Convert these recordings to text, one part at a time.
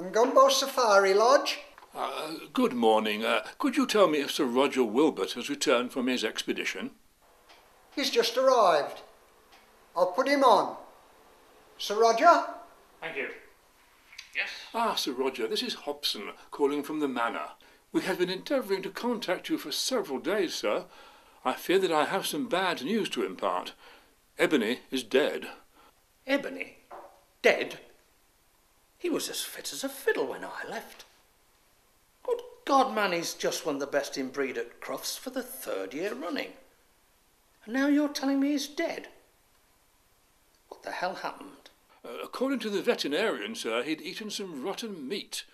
And Gumbo Safari Lodge? Uh, good morning. Uh, could you tell me if Sir Roger Wilbert has returned from his expedition? He's just arrived. I'll put him on. Sir Roger? Thank you. Yes? Ah, Sir Roger, this is Hobson calling from the Manor. We have been endeavouring to contact you for several days, sir. I fear that I have some bad news to impart. Ebony is dead. Ebony? Dead? He was as fit as a fiddle when I left. Good God, man, he's just won the best in breed at Crufts for the third year running. And now you're telling me he's dead? What the hell happened? Uh, according to the veterinarian, sir, he'd eaten some rotten meat.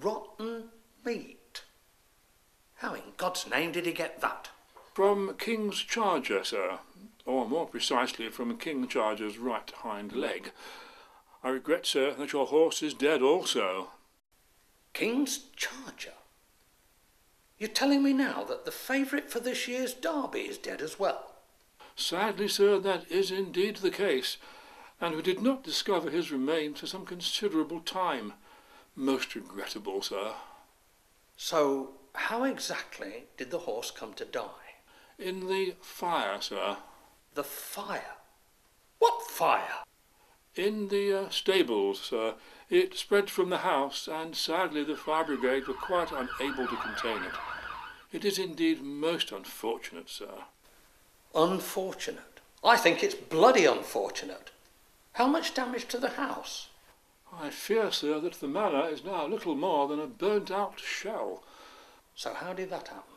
Rotten meat? How in God's name did he get that? From King's Charger, sir, or more precisely from King Charger's right hind leg. I regret, sir, that your horse is dead also. King's Charger? You're telling me now that the favourite for this year's Derby is dead as well? Sadly, sir, that is indeed the case, and we did not discover his remains for some considerable time. Most regrettable, sir. So, how exactly did the horse come to die? In the fire, sir. The fire? What fire? In the uh, stables, sir. It spread from the house, and sadly the fire brigade were quite unable to contain it. It is indeed most unfortunate, sir. Unfortunate? I think it's bloody unfortunate. How much damage to the house? I fear, sir, that the manor is now little more than a burnt out shell. So how did that happen?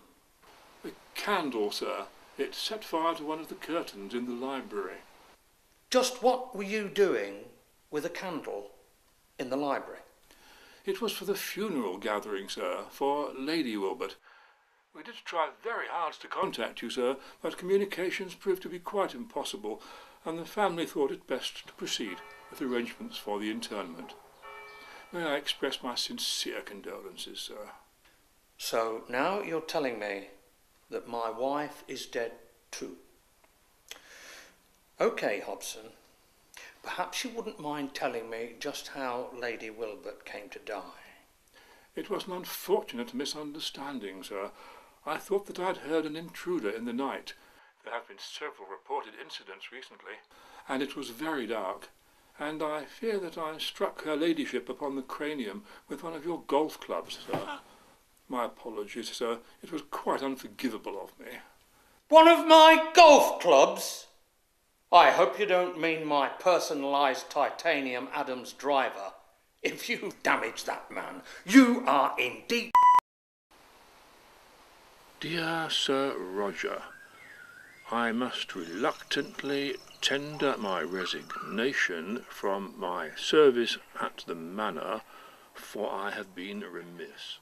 A candle, sir. It set fire to one of the curtains in the library. Just what were you doing with a candle in the library? It was for the funeral gathering, sir, for Lady Wilbert. We did try very hard to contact you, sir, but communications proved to be quite impossible, and the family thought it best to proceed with arrangements for the interment. May I express my sincere condolences, sir? So now you're telling me that my wife is dead too. Okay, Hobson. Perhaps you wouldn't mind telling me just how Lady Wilbert came to die. It was an unfortunate misunderstanding, sir. I thought that I'd heard an intruder in the night. There have been several reported incidents recently, and it was very dark, and I fear that I struck her ladyship upon the cranium with one of your golf clubs, sir. My apologies, sir. It was quite unforgivable of me. One of my golf clubs? I hope you don't mean my personalised titanium Adams driver. If you damage that man, you are in deep. Dear Sir Roger, I must reluctantly tender my resignation from my service at the manor, for I have been remiss.